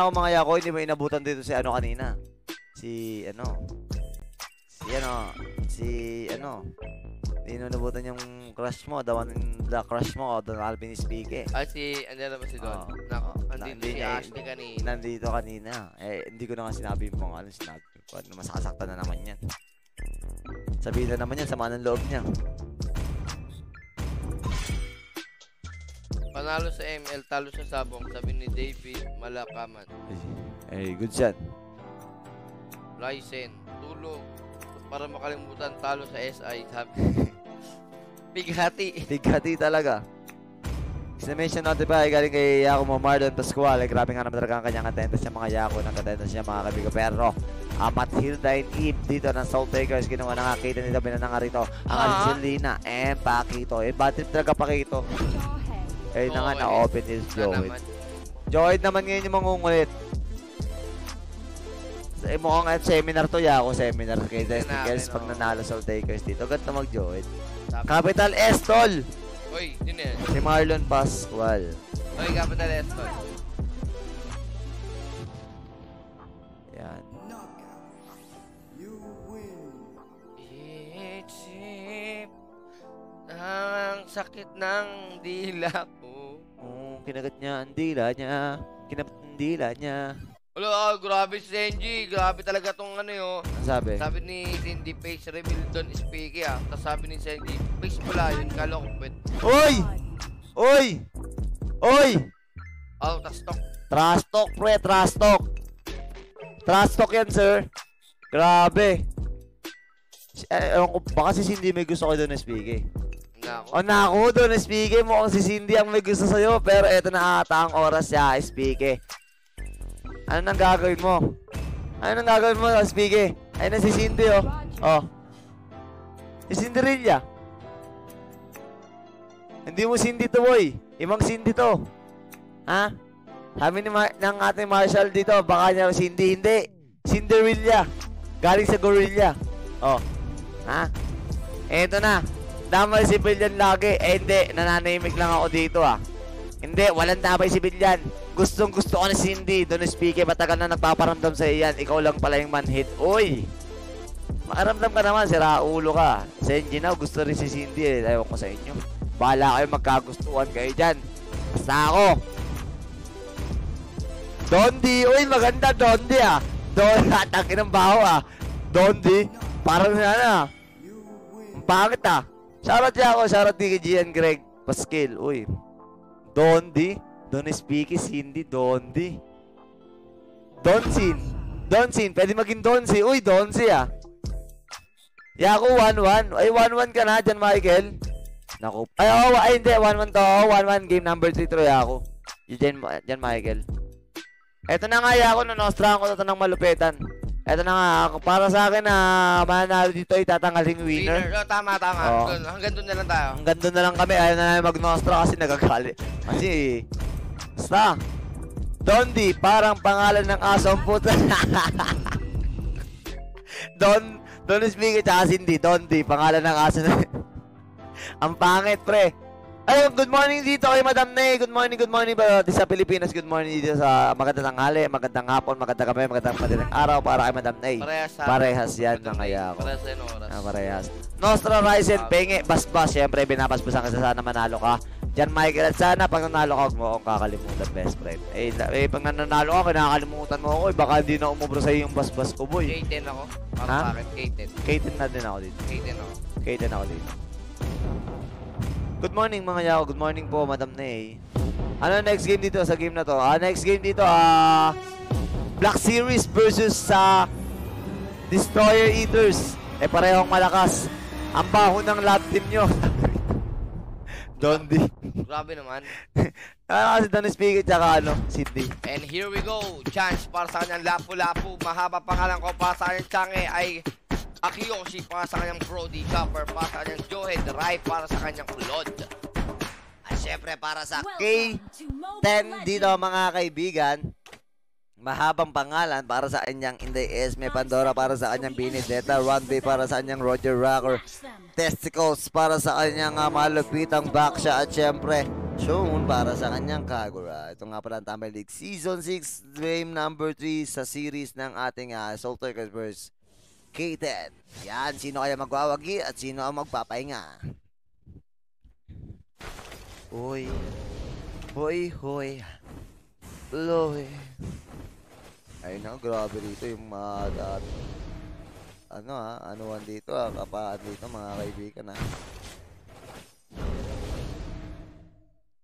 Ako mga yako, hindi mo inabutan dito si ano kanina. Si ano. Si ano. Si ano. Hindi mo inabutan yung crush mo. The one, the crush mo. Don Alvin Speake. Ah, si, ano ba si Don? Oo. Nako, andito Hindi si niya- Ashley kanina. Nandito kanina. Eh, hindi ko na nga sinabi mo ano sinabi ko. Ano, masasaktan na naman yan. Sabihin na naman yan, sama ng loob niya. Panalo sa ML, talo sa sabong, sabi ni David Malakaman. Eh, good shot. Ryzen, tulog. Para makalimutan, talo sa SI, sabi. Bighati. Bighati talaga. Exclamation notify galing kay Yako Marlon Pascual. Eh, grabe nga naman talaga ang kanyang attendance sa mga Yako ng attendance niya mga kaibigan. Pero, Amat Hilda and Eve dito ng Salt Takers. Ginawa na nga kita nila binananga rito. Ang Ah. Angelina and Pakito. Eh, bad trip talaga Pakito. Eh, na nga na-open is Na Joey. naman. Ngayon yung mangungulit. Eh, mukhang at seminar to, Yako seminar kay Destiny Girls pag nanalo Salt Takers dito. Ganda mag-Joey. Sabi- Capital Estol. Uy, yun yan. Si Marlon Pascual. Uy, Capital Eston. Yan. Ang sakit ng dila ko. Oh, kinagat niya ang dila niya. Kinagat ang dila niya. Wala, ah, grabe si Senji. Grabe talaga tong ano yun. Sabi? Sabi ni Cindy Face reveal doon speaking ah. Tapos sabi ni Senji, face pala yun, kala ko pwede. Oy! Oy! Oy! Oh, tas tok. Trash talk, pre. Trash talk. Trash talk yan, sir. Grabe. Eh, ewan ko, baka si Cindy may gusto ko doon na speak Na ako. O doon na speak Mukhang si Cindy ang may gusto sa'yo. Pero eto na ata ang oras siya, speak Ano nang gagawin mo? Ano nang gagawin mo, speak Ayun na si Cindy, oh. Oh. Si Cinderella. Hindi mo Cindy to, boy. Ibang Cindy to. Ha? Sabi ni Mar- ng ating Marshall dito, baka niya Cindy. Hindi. Cinderella. Galing sa gorilla. Oh. Ha? Eto na. Damay si Billion lagi. Eh, hindi. Nananahimik lang ako dito, ah. Hindi. Walang damay si Billion. Gustong gusto ko na si Cindy. Doon speaker. Matagal na nagpaparamdam sa iyan. Ikaw lang pala yung manhit. Uy! Makaramdam ka naman. Sira ulo ka. Sa engineer, gusto rin si Cindy. Eh. Ewan ko sa inyo. Bahala kayo magkagustuhan kayo dyan. Basta ako. Dondi. Uy, maganda Dondi ah. Don, atakin ng baho ah. Dondi. Parang na na. Ang ah. Shoutout niya ako. Shoutout ni Gian Greg Pascal. Uy. Dondi. Don Speaky, Cindy, Dondi. Donsin. Donsin. Pwede maging Donsi. Uy, Donsi ah. Yako, 1-1. Ay, 1-1 ka na dyan, Michael. Naku. Ay, oo. ay, hindi. 1-1 to. 1-1 game number 3 Troy ako. Yun dyan, dyan, Michael. Eto na nga, Yako. Nanostrahan ko ito ng malupitan. Eto na nga. Para sa akin na mananalo dito ay tatanggaling winner. Oh, tama, tama. Oo. Doon, hanggang doon na lang tayo. Hanggang doon na lang kami. Ayaw na namin mag-nostra kasi nagagali. Kasi, basta. Dondi, parang pangalan ng aso ang puta. Don, Don Speaker tsaka Cindy. Dondi, pangalan ng aso na. ang pangit, pre. Ay, good morning dito kay Madam Nay. Good morning, good morning ba sa Pilipinas. Good morning dito sa magandang tanghali, magandang hapon, magandang gabi, magandang madaling araw para kay Madam Nay. Parehas sa... Parehas yan, mga yako. Parehas sa oras. Ah, parehas. Nostra Ryzen, penge, basbas. Siyempre, binabasbasan ka sa sana manalo ka. Diyan, Michael, at sana pag nanalo ka, mo akong kakalimutan, best friend. Eh, eh pag nanalo ka, kinakalimutan mo ako, eh, baka hindi na umubro sa'yo yung basbas ko, boy. K10 ako. Para Ha? sa akin, K10. K10 na din ako dito. K10 ako. K10 ako dito. Good morning, mga yako. Good morning po, Madam Nay. Ano next game dito sa game na to? Ah, next game dito, ah... Black Series versus sa Destroyer Eaters. Eh, parehong malakas. Ang baho ng lab team nyo. Dondi. Grabe naman. Ah, kasi Don Speaker tsaka ano, Sydney. And here we go. Chance para sa kanyang lapu-lapu. Mahaba pangalan ko para sa kanyang Change ay Akiyoshi para sa kanyang Brody Chopper para sa kanyang Johead Rai para sa kanyang Kulod. At syempre, para sa K10 dito, mga kaibigan. Mahabang pangalan para sa kanyang Inday Esme Pandora para sa kanyang Biniseta Runway para sa kanyang Roger Rocker Testicles para sa kanyang uh, malupitang backsha at syempre Shown para sa kanyang Kagura. Ito nga pala ang Tamil League Season 6 game number 3 sa series ng ating uh, Soul Turkers vs. K10. Yan, sino kaya magwawagi at sino ang magpapahinga? Hoy. Hoy, hoy. Loy. Ay na, grabe dito yung mga. Ano ha, anuan dito ha, kapaan dito mga kaibigan ha.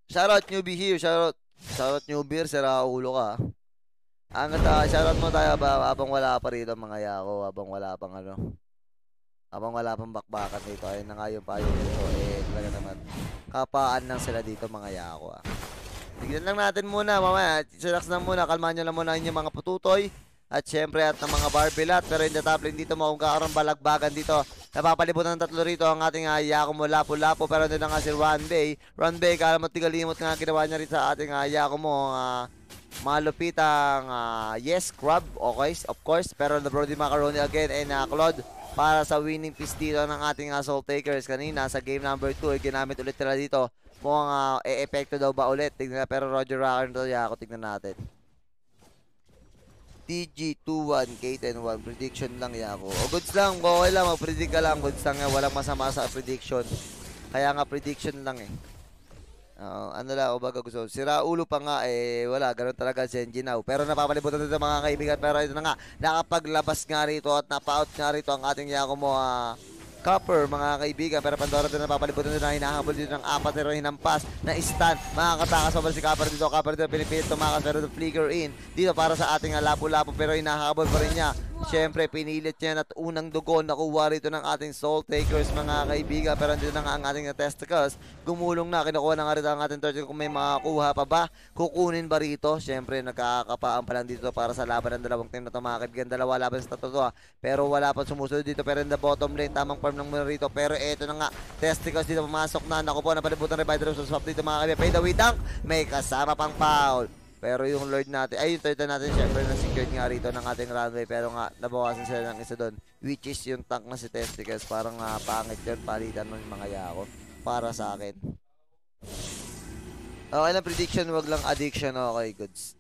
Shoutout newbie here, shoutout. Shoutout newbie sira ulo ka. Ang uh, shoutout mo tayo ba habang wala pa rito mga yako, habang wala pang ano. Habang wala pang bakbakan dito, ayun na nga yung payo dito. Eh, talaga naman. Kapaan lang sila dito mga yako ah. Tignan lang natin muna, mamaya. Relax lang muna, kalmahan nyo lang muna inyong mga pututoy. At syempre at ng mga barbilat pero in the top lane dito mo kung kakaroon balagbagan dito napapalibutan ng tatlo rito ang ating uh, Yakumo Lapu-Lapu pero doon na nga si Runbay Runbay kala mo tigalimot nga ginawa niya rin sa ating uh, Yakumo uh, malupitang uh, yes scrub okay of course pero the Brody Macaroni again and uh, Claude para sa winning piece dito ng ating uh, Soul Takers kanina sa game number 2 ay ginamit ulit nila dito mukhang uh, e-epekto daw ba ulit tignan pero Roger Rocker to Yako tignan natin TG21, K101, prediction lang ya ako. O goods lang, okay lang, mag-predict ka lang, goods lang yan, walang masama sa prediction. Kaya nga prediction lang eh. Uh, ano lang, o baga gusto. Sira ulo pa nga eh, wala, ganun talaga si Now. Pero napapalibutan dito mga kaibigan, pero ito na nga, nakapaglabas nga rito at napa-out nga rito ang ating Yakumo uh, Copper, mga kaibigan. Pero Pandora din napapalibutan din na hinahabol dito ng apat pero hinampas na stun. Makakatakas pa si Copper dito. Copper dito pinipilit tumakas pero the flicker in. Dito para sa ating lapo-lapo pero hinahabol pa rin niya. Siyempre, pinilit niya at unang dugo nakuha rito ng ating Soul Takers, mga kaibigan. Pero andito na nga ang ating testicles. Gumulong na, kinukuha na nga rito ang ating torture. Kung may makakuha pa ba, kukunin ba rito? Siyempre, nagkakapaan pa lang dito para sa laban ng dalawang team na ito, mga kaibigan. Dalawa laban sa tatlo ha. Pero wala pa sumusunod dito. Pero in the bottom lane, tamang farm lang muna rito. Pero eto na nga, testicles dito pumasok na. Naku po, napalibutan revider sa swap dito, mga kaibigan. Pay the way dunk, may kasama pang foul. Pero yung Lord natin, ay yung third natin, syempre na-secured nga rito ng ating runway. Pero nga, nabawasan sila ng isa doon. Which is yung tank na si Testicles. Parang uh, pangit yun, palitan ng mga yako. Para sa akin. Okay lang prediction, wag lang addiction. Okay, goods.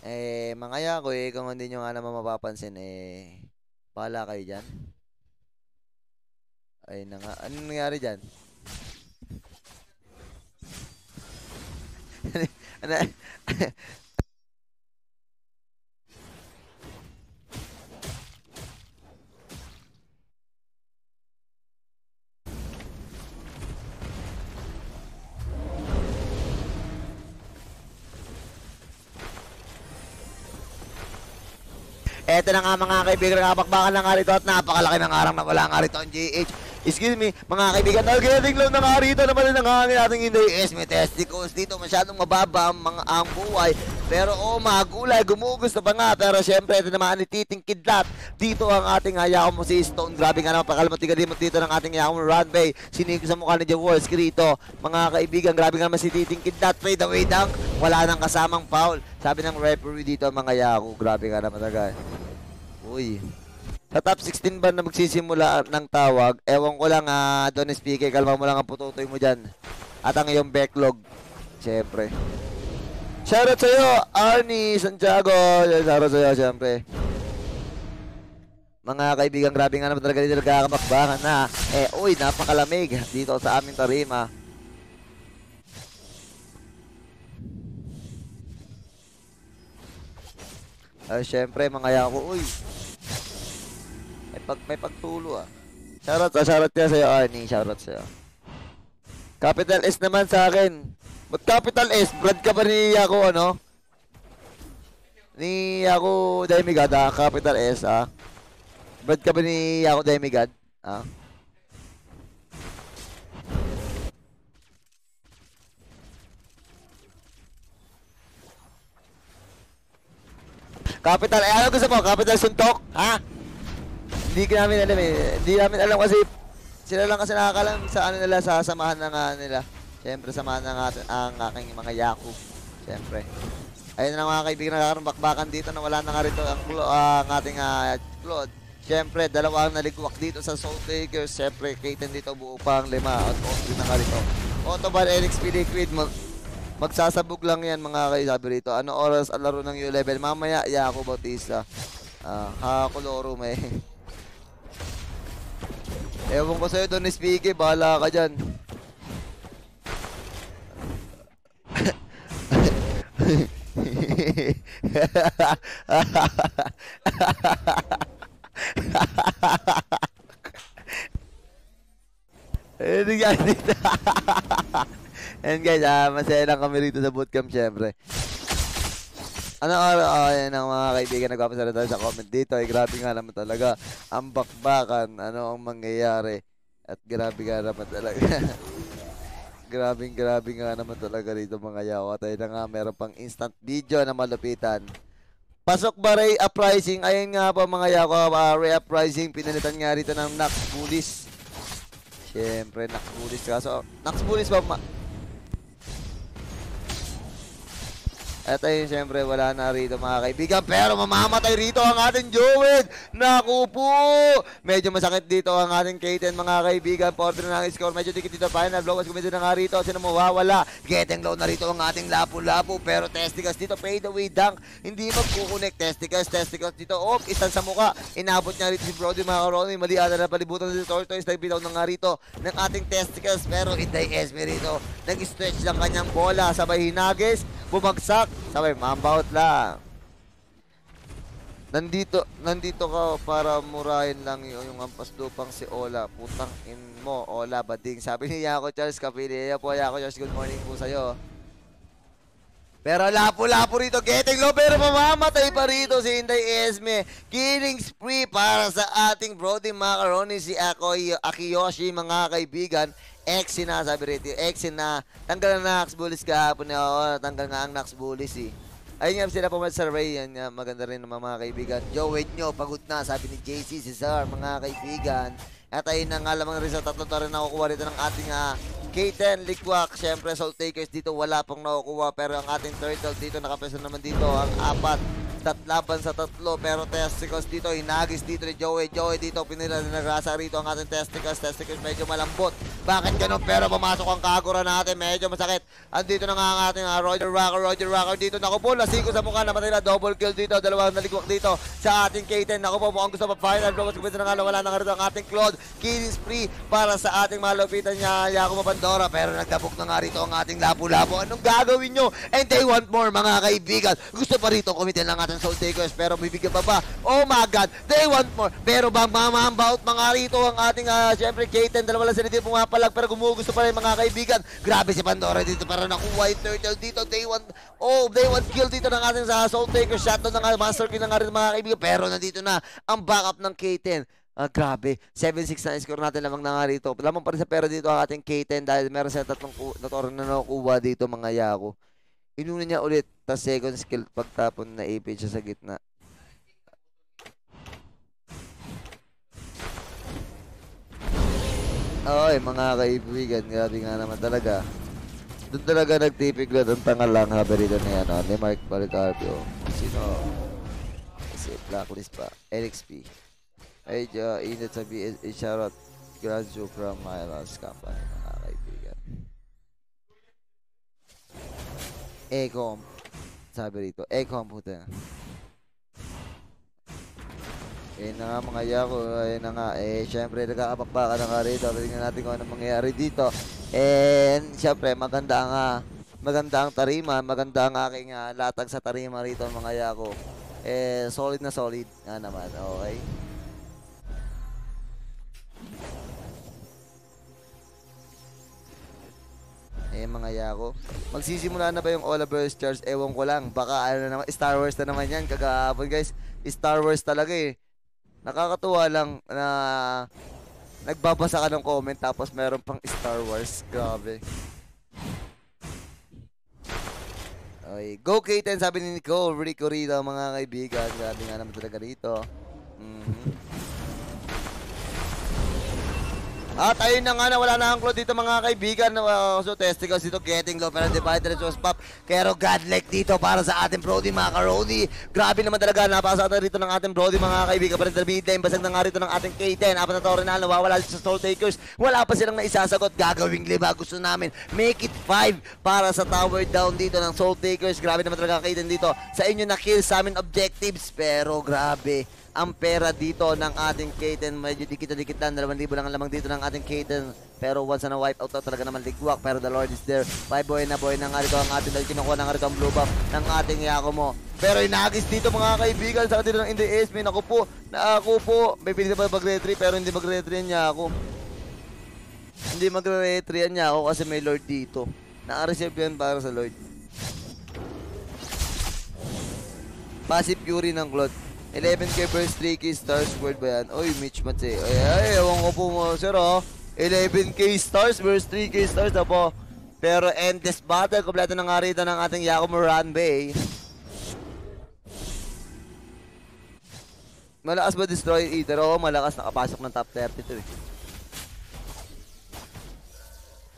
Eh, mga yako eh, kung hindi nyo nga naman mapapansin, eh, pala kayo dyan. Ay na nga. Anong nangyari dyan? Ano? Eto na nga mga kaibigan, nakapakbakan na nga rito at napakalaki ng arang na wala nga rito ang GH. Excuse me, mga kaibigan, nag-getting low na nga rito naman ng hangin nating Inday S. May testicles dito, masyadong mababa ang, mga, ang buhay. Pero oh, mga gulay, gumugos na pa nga. Pero syempre, ito naman ni Titing Kidlat. Dito ang ating hayako mo si Stone. Grabe nga naman, pakalmatigalimot dito ng ating hayako mo Runway. Sinig sa mukha ni Jaworski rito. Mga kaibigan, grabe nga naman si Titing Kidlat. Fade away dunk, wala nang kasamang foul. Sabi ng referee dito mga hayako, grabe nga naman talaga. Uy. Sa top 16 ba na magsisimula ng tawag, ewan ko lang ah, Don Speaker, kalma mo lang ang pututoy mo dyan. At ang iyong backlog. Siyempre. Shoutout sa'yo, Arnie Santiago. Shoutout sa'yo, siyempre. Mga kaibigan, grabe nga naman talaga dito nagkakamakbakan na. Eh, uy, napakalamig dito sa aming tarima. Ah, syempre, mga yako, uy. Pag, may pagtulo ah. Shoutout, ah, shoutout ka sa'yo, Arnie. Shoutout sa'yo. Capital S naman sa akin. Ba't capital S? Brad ka ba ni Yako, ano? Ni Yako Demigod, ah. Capital S, ah. Brad ka ba ni Yako Demigod? Ah. Capital, eh ano gusto mo? Capital Suntok? Ha? Hindi namin alam eh. Hindi namin alam kasi sila lang kasi nakakalam sa ano nila, sa samahan ng uh, nila. Siyempre, samahan ng atin, ang aking mga Yaku. Siyempre. Ayun na mga kaibigan, nakakaroon bakbakan dito na wala na nga rito ang, uh, ang ating uh, Claude. Siyempre, dalawa ang naligwak dito sa Soul Takers. Siyempre, Kaiten dito buo pang lima at Audrey na nga rito. Autobahn NXP Liquid, mag magsasabog lang yan mga kayo. Sabi rito, ano oras ang laro ng U-Level? Mamaya, Yako Bautista. Ah, Hakuloro may. Ewan ko sa'yo doon, Speaky. Bahala ka dyan. Eh, guys. And guys, ah, masaya lang kami rito sa bootcamp, syempre. Ano araw, oh, yan ang mga kaibigan nagpapasalita sa comment dito. Eh, grabe nga naman talaga ang bakbakan, ano ang mangyayari. At grabe nga naman talaga. Grabing grabe nga naman talaga rito mga yawa. Tayo na nga, meron pang instant video na malupitan. Pasok ba Ray Uprising? Ayun nga po mga yawa, uh, Ray Uprising, pinalitan nga rito ng Nax Bullies. Siyempre, Nax Bullies. Kaso, Nax Bullies ba? Ma- At ayun, syempre, wala na rito mga kaibigan. Pero mamamatay rito ang ating Joed. Naku po! Medyo masakit dito ang ating Katen mga kaibigan. Porter na ang score. Medyo dikit dito. Final blow. As kumito na nga rito. Sino mawawala? Getting low na rito ang ating lapu-lapu. Pero testicles dito. Fade away dunk. Hindi magkukunik. Testicles, testicles dito. Oh, isang sa muka. Inabot niya rito si Brody mga karoni. Mali ata na palibutan si Tortoise. Nagbitaw na nga rito ng ating testicles. Pero Inday Esme rito. Nag-stretch lang kanyang bola. Sabay hinagis. Bumagsak. Sabay, mambaut lang. Nandito, nandito ka para murahin lang yung, yung ampas lupang si Ola. Putang in mo, Ola, bading. Sabi ni Yako Charles Kapili. Ayan po, Yako Charles, good morning po sa'yo. Pero lapo-lapo rito, getting low, pero mamamatay pa rito si Inday Esme. Killing spree para sa ating Brody Macaroni, si Akoy Akiyoshi, mga kaibigan. Ex na, sabi rito, ex na. Tanggal na Nax Bullies kahapon. Oo, tanggal nga ang Nax Bullies eh. Ayun nga sila pumal sa Ray, yan nga, maganda rin naman mga kaibigan. Joey nyo, pagod na, sabi ni JC Cesar, mga kaibigan. At ayun na nga lamang rin sa tatlo to rin nakukuha rito ng ating uh, K10 Liquak. Siyempre, Soul Takers dito wala pong nakukuha. Pero ang ating Turtle dito, nakapreso naman dito ang apat tatlaban sa tatlo pero testicles dito hinagis dito ni Joey. Joey dito pinila na nagrasa rito ang ating testicles. Testicles medyo malambot. Bakit ganun? Pero pumasok ang kagura natin medyo masakit. Andito na nga ang ating uh, Roger Rocker Roger Rocker dito naku po sa mukha naman nila. Double kill dito dalawang naligwak dito sa ating K10 naku po mukhang gusto pa final blow kumita na nga wala na nga rito ang ating Claude. Killing spree para sa ating malupitan niya Yakumo Pandora. Pero nagdabok na nga rito ang ating lapu-lapu. Anong gagawin nyo? And they want more mga kaibigan. Gusto pa rito kumitin lang ating ng Soul Takers pero bibigyan pa ba? Oh my God, they want more. Pero bang mamambaut mga rito ang ating uh, syempre K10, dalawa lang sila dito pumapalag pero gumugusto pa rin mga kaibigan. Grabe si Pandora dito para nakuha yung turtle dito. They want, oh, they want kill dito ng ating sa Soul Takers. Shot na nga, master kill na nga rin mga kaibigan. Pero nandito na ang backup ng K10. Ah, grabe. 7-6 na score natin lamang na nga rito. Lamang pa rin sa pera dito ang ating K10 dahil meron siya tatlong natoro na nakukuha dito mga Yako. Inuna niya ulit, tas second skill pagtapon na AP siya sa gitna. Oy, mga kaibigan, grabe nga naman talaga. Doon talaga nagtipig na ang tanga lang habi rito ni, ano, ni Mark Balicarpio. Sino? Si Blacklist pa. LXP. Ay, uh, init sa BS, shoutout. Graduate from Mylas Company, mga kaibigan. Ecom. Sabi rito, Ecom puta. Ayun na nga mga yako, ayun na nga. Eh, syempre, nagkakapakbaka na nga rito. Tingnan natin kung anong mangyayari dito. And, syempre, maganda nga. Maganda ang tarima. Maganda ang aking uh, latag sa tarima rito mga yako. Eh, solid na solid nga naman. Okay. Eh mga yako. Magsisimula na ba yung Burst Charge? Ewan ko lang. Baka ano naman, Star Wars na naman yan. Kagahapon guys. Star Wars talaga eh. Nakakatuwa lang na nagbabasa ka ng comment tapos meron pang Star Wars. Grabe. Okay. Go K10 sabi ni Nicole. Rico Rito mga kaibigan. Grabe nga naman talaga rito. Mm -hmm. At ayun na nga na wala na ang clue dito mga kaibigan. Uh, so testicles dito getting low pero divided was pop. Pero godlike dito para sa ating Brody mga karoni. Grabe naman talaga napasada rito ng ating Brody mga kaibigan. Pero the mid lane basag na nga rito ng ating K10. Apat na tore na nawawala sa Soul Takers. Wala pa silang naisasagot. Gagawing lima gusto namin. Make it 5 para sa tower down dito ng Soul Takers. Grabe naman talaga ang K10 dito. Sa inyo na kill sa amin objectives. Pero grabe ang pera dito ng ating Katen. Medyo dikit-dikit lang. 2,000 lang ang lamang dito ng ating Katen. Pero once na wipe out talaga naman ligwak. Pero the Lord is there. Five boy na boy na nga rito ang ating dahil kinukuha na nga rito ang blue buff ng ating Yakumo. Pero inagis dito mga kaibigan sa kanila ng Indy Ace. May naku po. Na ako po. May pinili pa mag-retry pero hindi mag-retry niya ako. Hindi mag-retry niya ako kasi may Lord dito. Naka-reserve yan para sa Lord. Passive Fury ng Claude. 11k versus 3k stars squared ba yan? Oy, Mitch Matse. Ay, ay, ewan ko po mo, sir, oh. 11k stars versus 3k stars na po. Pero endless battle, kompleto na nga rito ng ating Yakumo Runway. Malakas ba destroy eater? Oo, malakas. Nakapasok ng top 30 to eh.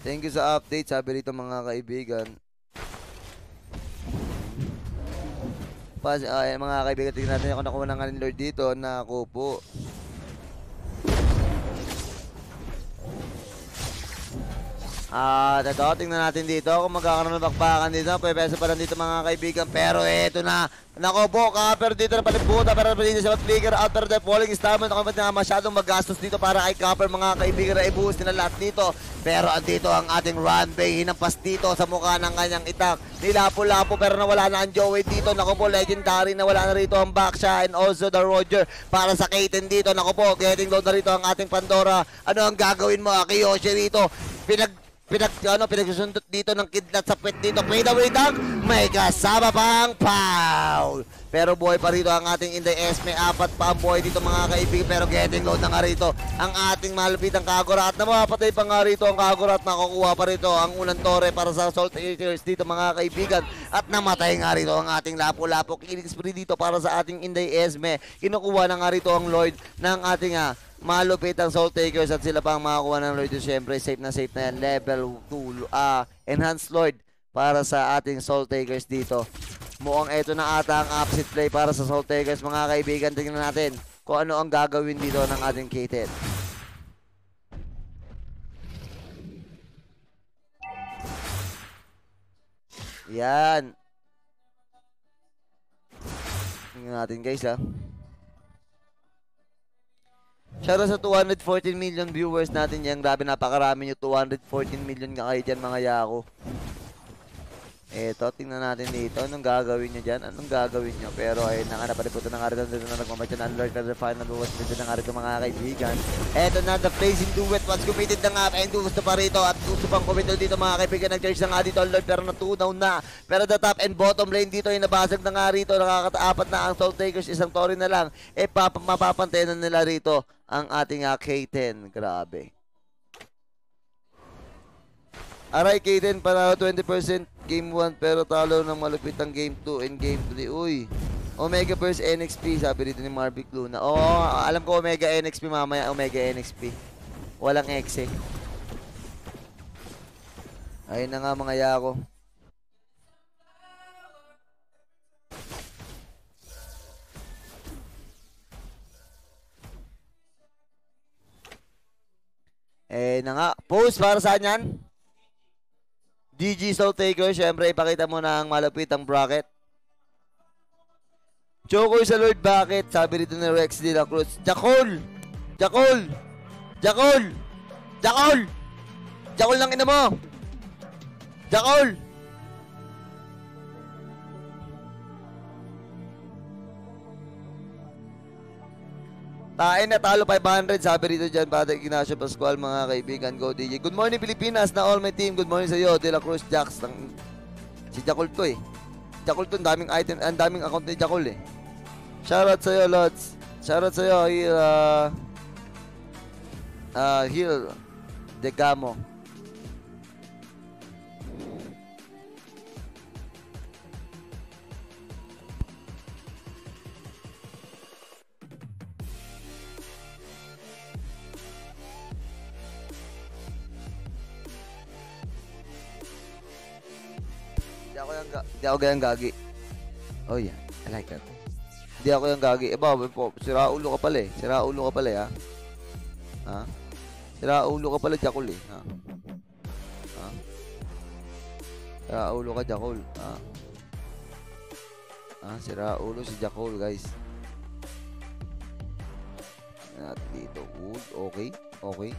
Thank you sa update, sabi rito mga kaibigan. Pas, ay, mga kaibigan, tingnan natin ako nakuha ng Lord dito. Naku po. Ah, ito, tingnan natin dito kung magkakaroon ng bakbakan dito. Pwede pa lang dito mga kaibigan. Pero eto na. Nako po, Copper dito na palibuta. Pero dito siya flicker. Pero the falling stamina. Ako na masyadong magastos dito para kay Copper mga kaibigan na ibuhos nila lahat dito. Pero andito ang ating runway. Hinampas dito sa mukha ng kanyang itak. Nilapo-lapo pero nawala na ang Joey dito. Nako po, legendary. Nawala na rito ang Baksha and also the Roger para sa Kaiten dito. Nako po, getting low na rito ang ating Pandora. Ano ang gagawin mo, Akiyoshi rito? Pinag pinag ano pinagsusundot dito ng kidlat sa pet dito. Fade away dunk may kasama pang foul. Pero buhay pa rito ang ating Inday may apat pa ang buhay dito mga kaibigan. Pero getting low na nga rito ang ating malupitang Kagura. At namapatay pa nga rito ang Kagura at nakukuha pa rito ang unang tore para sa Salt Eaters dito mga kaibigan. At namatay nga rito ang ating Lapu-Lapu killing spree dito para sa ating Inday Esme. Kinukuha na nga rito ang Lloyd ng ating uh, malupit ang Soul Takers at sila pang makakuha ng Lord. Siyempre, safe na safe na yan. Level 2, uh, Enhanced Lord para sa ating Soul Takers dito. Mukhang ito na ata ang opposite play para sa Soul Takers. Mga kaibigan, tingnan natin kung ano ang gagawin dito ng ating K-10. Yan. Tingnan natin guys ha. Shoutout sa 214 million viewers natin yan. Grabe, napakarami nyo. 214 million nga kayo dyan, mga yako. Eto, tingnan natin dito. Anong gagawin nyo dyan? Anong gagawin nyo? Pero ayun na nga, napaliputan na nga rin dito na nagmamatch na unlord na the final was dito na nga rin mga kaibigan. Eto na, the blazing duet. Once committed na nga, and gusto pa rito. At gusto pang committed dito mga kaibigan. Nag-charge na nga dito unlord pero natunaw na. Pero the top and bottom lane dito ay nabasag na nga rito. Nakakataapat na ang Soul Takers. Isang tori na lang. Eh, pap mapapantay na nila rito ang ating uh, K10. Grabe. Aray, K10, para 20% game 1 pero talo ng malupit ang game 2 and game 3. Uy, Omega versus NXP, sabi dito ni Marvick Luna. Oo, alam ko Omega NXP mamaya, Omega NXP. Walang X eh. Ayun na nga mga yako. Eh na nga, post para saan yan? GG Soul Taker, syempre ipakita mo na ang malapit ang bracket. Chokoy sa Lord, bakit? Sabi rito ni Rex de la Cruz. Jakol! Jakol! Jakol! Jakol! Jakol lang ina mo! Jakol! Tain na talo 500 sabi rito dyan Padre Ignacio Pascual mga kaibigan Go DJ Good morning Pilipinas na all my team. Good morning sa iyo De La Cruz Jax. Ng, Si Jacol to eh. Jacol to daming item Ang daming account ni Jacol eh. Shoutout sa iyo Lods. Shoutout sa iyo Heal uh, uh, Heal Degamo ang ga- hindi ako ganyan gagi. Oh yeah, I like that. Hindi ako yung gagi. Eh, ba, po, sira ulo ka pala eh. Sira ulo ka pala eh, ha? Ha? Sira ulo ka pala, Jakul eh. Ha? Ha? Sira ulo ka, Jakul. Ha? Ha? Sira ulo si Jakul, guys. At dito, wood. Okay. Okay.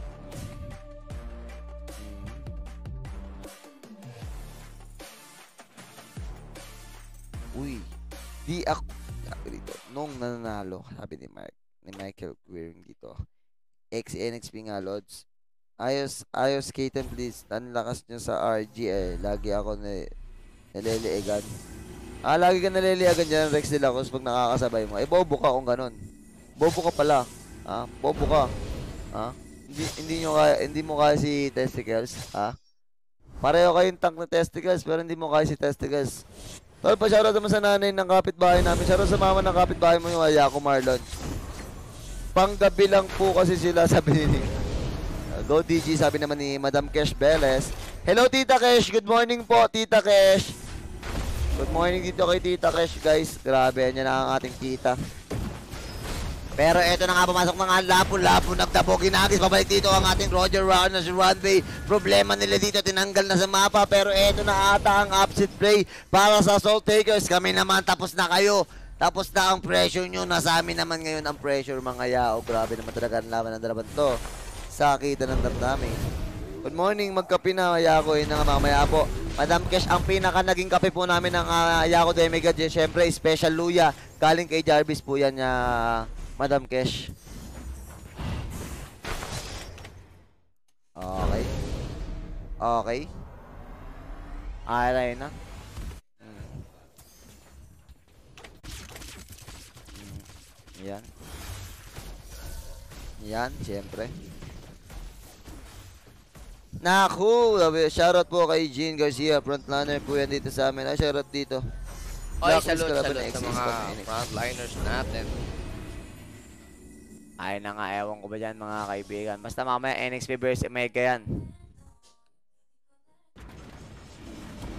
Di ako, sabi dito, nung nananalo, sabi ni Mark, ni Michael Queering dito, XNXP nga, Lods, ayos, ayos, Katen, please, ang lakas nyo sa RG, eh, lagi ako na, naliliigan. Ah, lagi ka naliliigan dyan, Rex de la Cruz, pag nakakasabay mo. Eh, bobo ka kung ganun. Bobo ka pala. Ah, bobo ka. Ah, hindi, hindi, nyo kaya, hindi mo kaya si Testicles, ha? Pareho kayong tank na Testicles, pero hindi mo kaya si Testicles. Tol, pa shoutout naman sa nanay ng kapitbahay namin. Shoutout sa mama ng kapitbahay mo yung Ayako Marlon. Panggabi lang po kasi sila, sabi ni uh, Go DG, sabi naman ni Madam Kesh Beles. Hello, Tita Kesh. Good morning po, Tita Kesh. Good morning dito kay Tita Kesh, guys. Grabe, yan na ang ating tita. Pero eto na nga, pumasok mga lapo-lapo, nagtabo, ginagis, pabalik dito ang ating Roger Round na si Runway. Problema nila dito, tinanggal na sa mapa, pero eto na ata ang upset play para sa Soul Takers. Kami naman, tapos na kayo. Tapos na ang pressure nyo, nasa amin naman ngayon ang pressure mga yao. Grabe naman talaga ang laban ng dalaban to. Sakita ng damdamin. Good morning, magkape na Ayako, yun na nga mamaya po. Madam Kesh, ang pinaka naging kape po namin ng uh, Ayako Demigod, yun, syempre, special luya. Galing kay Jarvis po yan, uh, Madam Kesh. Okay. Okay. Aray na. Mm. Mm. Yan. Yan, siyempre. Naku! Shoutout po kay Jean Garcia, frontliner po yan dito sa amin. Ah, shoutout dito. Oy, salute, salute sa mga frontliners natin. Ay na nga, ewan ko ba dyan mga kaibigan. Basta mamaya NXP versus Mega yan.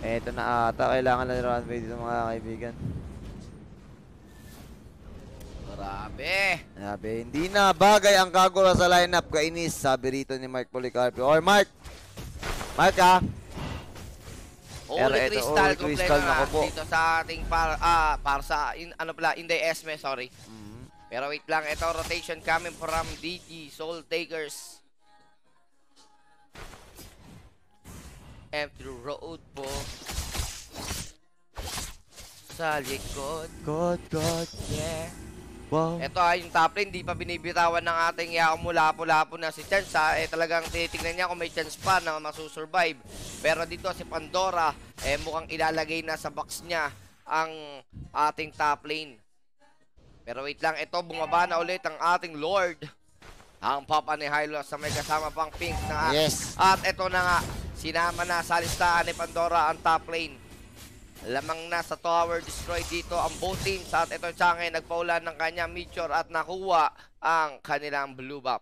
Eto na ata, kailangan na runway dito mga kaibigan. Grabe. Sabi, hindi na bagay ang Kagura sa lineup, kainis, sabi rito ni Mark Policarpio. Or Mark! Mark ah! Holy Pero Crystal, kompleto Crystal, na dito sa ating para, ah, para sa, in, ano pala, Inday Esme, sorry. Mhm. Pero wait lang, ito rotation coming from DG, Soul Takers. Empty road po. Sa likod, God, God, yeah. wow. Ito ay yung top lane, di pa binibitawan ng ating yao mula-lapo na si Chance ha. Eh talagang tinitingnan niya kung may chance pa na masusurvive. Pero dito si Pandora, eh mukhang ilalagay na sa box niya ang ating top lane. Pero wait lang, ito bumaba na ulit ang ating Lord. Ang Papa ni Hylos sa may kasama pang pink na Yes. At ito na nga, sinama na sa listahan ni Pandora ang top lane. Lamang na sa tower destroy dito ang both teams at ito Chang'e nagpaulan ng kanyang meteor at nakuha ang kanilang blue buff.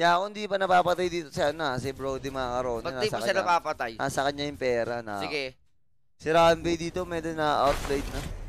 Yeah, kung di pa napapatay dito si, ano, si Brody Macaroni. Ba't di nasa mo sila kanya- papatay? Nasa kanya yung pera na. Sige. Si Ranbay dito, medyo na outplayed na.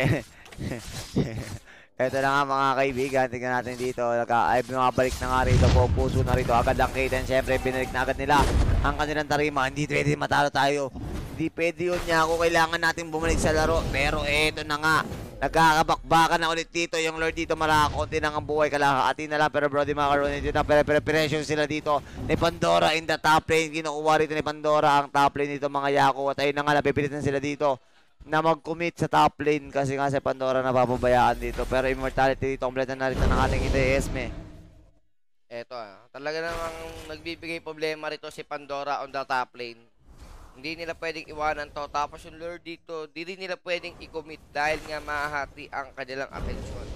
Eh, Eto na nga mga kaibigan, tingnan natin dito. Ay, bumabalik na nga rito po. Puso na rito. Agad ang Kaden. Siyempre, binalik na agad nila ang kanilang tarima. Hindi pwede matalo tayo. Hindi pwede yun niya ako. Kailangan natin bumalik sa laro. Pero eto na nga. Nagkakabakbakan na ulit dito. Yung Lord dito maraka. Konti na ang buhay. Kalahati na lang. Pero Brody Macaroni dito na pere-pressure sila dito. Ni Pandora in the top lane. Kinukuha rito ni Pandora ang top lane dito mga Yako. At ayun na nga. Napipilitan sila dito na mag-commit sa top lane kasi nga si Pandora napapabayaan dito. Pero immortality dito, kompleto na rin ng ating Ide Esme. Eto ah, talaga namang nagbibigay problema rito si Pandora on the top lane. Hindi nila pwedeng iwanan to. Tapos yung lure dito, di rin nila pwedeng i-commit dahil nga mahati ang kanilang atensyon.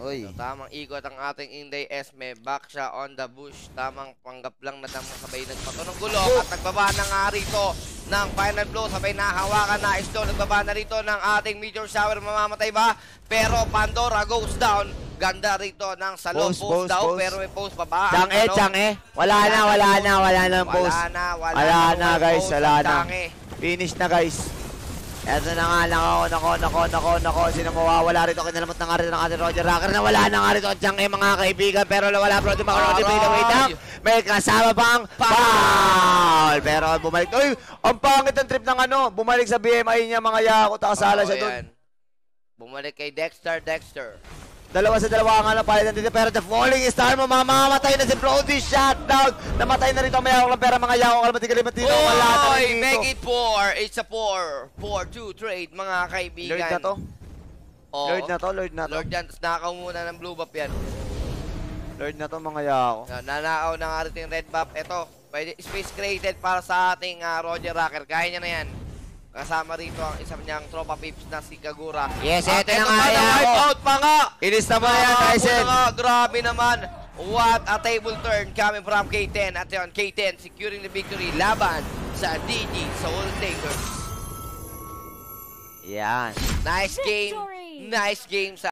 Uy. So, tamang ikot ang ating Inday Esme. Back siya on the bush. Tamang panggap lang na tamang sabay nagpato ng gulong. At nagbaba na nga rito ng final blow. Sabay nahawakan na Isdo. Nagbaba na rito ng ating meteor shower. Mamamatay ba? Pero Pandora goes down. Ganda rito ng salon. Post, Post, post, daw. post. Pero may post pa ba? Chang eh, Ano? Chang eh. Wala na, wala na, wala na ang post. Wala na, wala, Wala na, guys, wala na. Finish na guys. Eto na nga, nako, nako, nako, nako, nako. Sino mawawala rito? Kinalamot na nga rito ng ating Roger Rocker na wala na nga rito ang Chang eh, mga kaibigan. Pero wala Brody Macaroni, play the way down. May kasama pang foul. Pero bumalik. Uy, ang pangit ng trip ng ano. Bumalik sa BMI niya mga yako. Takasala Oo, siya doon. Bumalik kay Dexter, Dexter. Dalawa sa dalawa nga lang palitan dito. Pero the falling star mo, mamamatay na si Brody. Shutdown. Namatay na rito ang mayawak ng pera mga yako. Kalmati kalimat dito. Wala na rin make dito. it four. It's a four. Four, two, trade, mga kaibigan. Lord na to. Oo. Lord na to, Lord na to. Lord yan. Tapos nakaw muna ng blue buff yan. Lord na to mga. Na- Nanakaw na nga rin yung red buff. Ito, pwede, space created para sa ating ah, Roger Rocker. Kaya niya na yan. Kasama rito ang isa niyang tropa pips na si Kagura. Yes, At eto na ito nga, na-wipe out pa nga. Mo na yan, Ah, Tyson. una nga, grabe naman. What a table turn coming from K10. At yun, K10 securing the victory laban sa DG Soul Takers. Yan. Nice game. Victory! Nice game sa